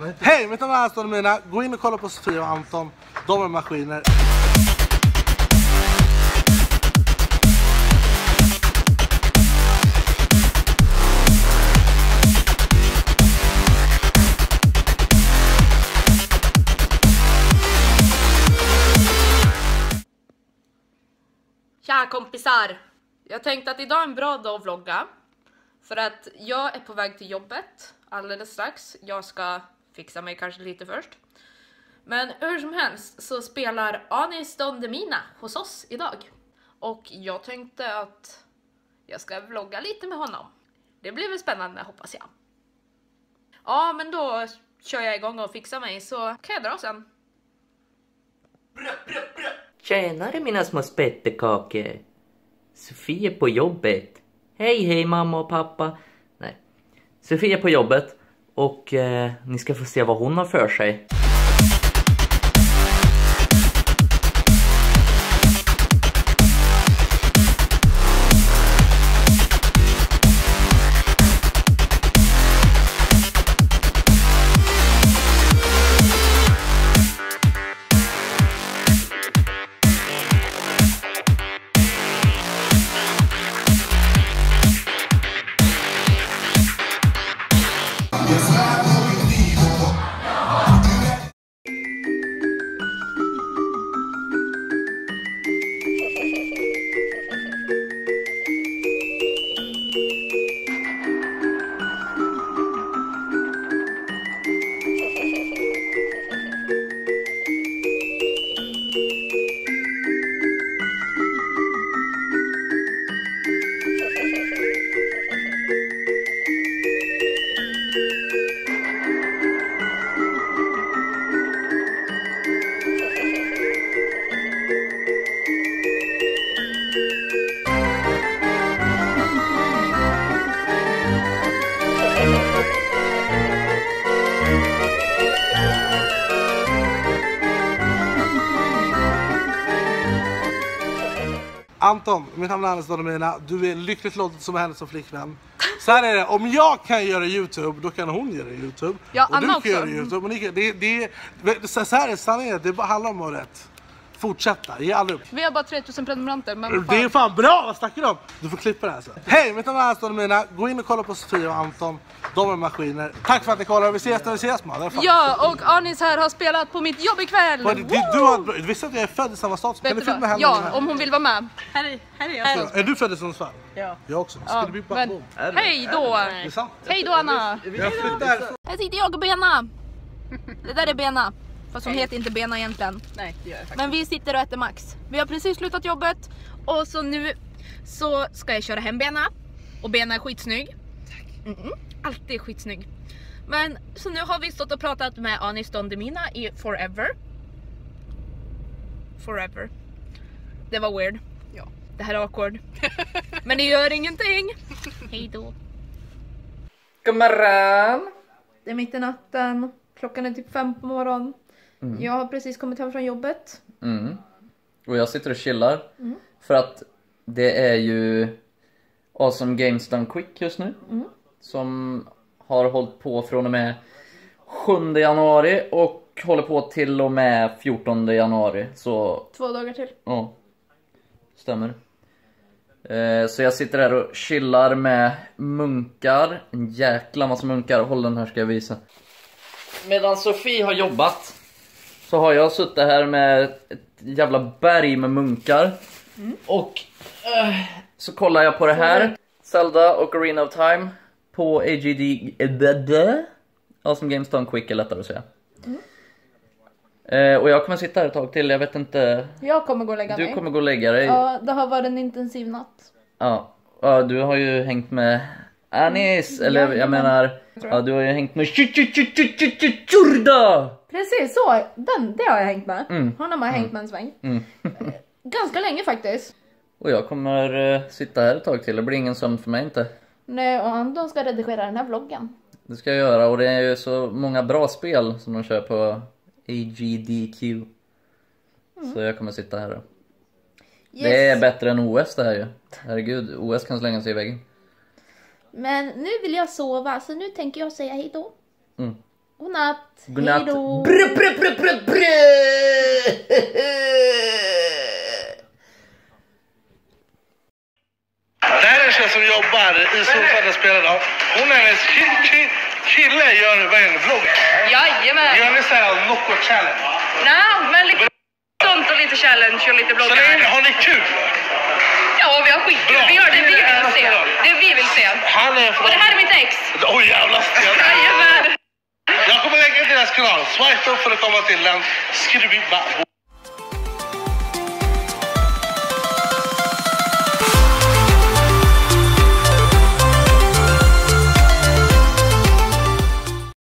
Hej, mitt namn är Anton och Mina. Gå in och kolla på Sofia och Anton. De är maskiner. Tja kompisar! Jag tänkte att idag är en bra dag att vlogga. För att jag är på väg till jobbet alldeles strax. Jag ska fixa mig kanske lite först. Men hur som helst så spelar Anis Don Demina hos oss idag. Och jag tänkte att jag ska vlogga lite med honom. Det blir väl spännande hoppas jag. Ja, men då kör jag igång och fixar mig så kan jag dra sen. Tjenare mina små spettekakor! Sofie på jobbet. Hej hej mamma och pappa. Nej. Sofie på jobbet och eh, ni ska få se vad hon har för sig. Anton, mitt namn är Anders Don och Mina. Du är lyckligt lottad som är hennes som flickvän. Så här är det, om jag kan göra Youtube, då kan hon göra Youtube. Ja, och du Anna kan också. göra Youtube. Och ni kan, det, det, så här är sanningen, det bara handlar om att ha rätt. Fortsätta, ge aldrig upp. Vi har bara 3000 prenumeranter men Det är fan bra, vad snackar du om? Du får klippa det här sen. Hej, mitt namn är Anton och Mina. Gå in och kolla på Sofia och Anton. De är maskiner. Tack för att ni kollar, vi ses när vi ses man. Ja, och Anis här har spelat på mitt jobb ikväll! Du, du, du, har, du visste att jag är född i samma stad som Kan du filma henne? Ja, här? om hon vill vara med. Här är, här är jag. Så, Är du född i Sundsvall? Ja. Jag också. Ska Ja, det bli men boom? hej då! Det är sant. Hej då Anna! Jag. Här sitter jag och Bena. Det där är Bena. Fast hon heter inte Bena egentligen. Nej, det gör jag faktiskt. Men vi sitter och äter Max. Vi har precis slutat jobbet och så nu så ska jag köra hem Bena. Och Bena är skitsnygg. Mm -mm, alltid skitsnygg. Men så nu har vi stått och pratat med Anis Don Demina i Forever. Forever. Det var weird. Ja. Det här är awkward. Men det gör ingenting. Hej då. God morgon! Det är mitt i natten. Klockan är typ fem på morgonen. Jag har precis kommit hem från jobbet. Mm. Och jag sitter och chillar. För att det är ju Awesome Games Done Quick just nu. Som har hållit på från och med 7 januari och håller på till och med 14 januari. Så Två dagar till. Ja, stämmer. Eh, så jag sitter här och chillar med munkar. En jäkla massa munkar. Håll den här ska jag visa. Medan Sofie har jobbat så har jag suttit här med ett jävla berg med munkar. Och eh, så kollar jag på det här. Zelda och Arena of Time på AGD... Awesome Games Done Quick är lättare att säga. Eh, och jag kommer sitta här ett tag till, jag vet inte. Jag kommer gå och lägga Du mig. kommer gå och lägga dig. Ja, det har varit en intensiv natt. Ja. ja, du har ju hängt med Anis, eller jag Jajamän. menar, ja du har ju hängt med Churda! Precis så, den, det har jag hängt med. Mm. Honom har jag hängt med en sväng. Mm. Ganska länge faktiskt. Och jag kommer eh, sitta här ett tag till, det blir ingen sömn för mig inte. Nej, och Anton ska redigera den här vloggen. Det ska jag göra och det är ju så många bra spel som de kör på AGDQ. Så jag kommer sitta här då. Det är bättre än OS det här ju. Herregud, OS kan slänga sig i väggen. Men nu vill jag sova, så nu tänker jag säga hej då. Mm. Godnatt. Godnatt. Hejdå. Brr, brr, brr, brr, brr. Det här är en tjej som jobbar i Sundsvall där spelar idag. Hon är hennes ki- ki- kille gör vad är det, vlogg. Jajamän. Gör ni såhär Nocco challenge? Nej, men lite sånt och lite challenge och lite Så bloggar. länge, har ni kul? Ja, vi gör det vi vill se. Det vi vill se. Han är från... Och det här är mitt ex. Oj jävla sten. Jajamän. Jag kommer lägga in deras kanal. Swipe upp för att komma till den. Skriv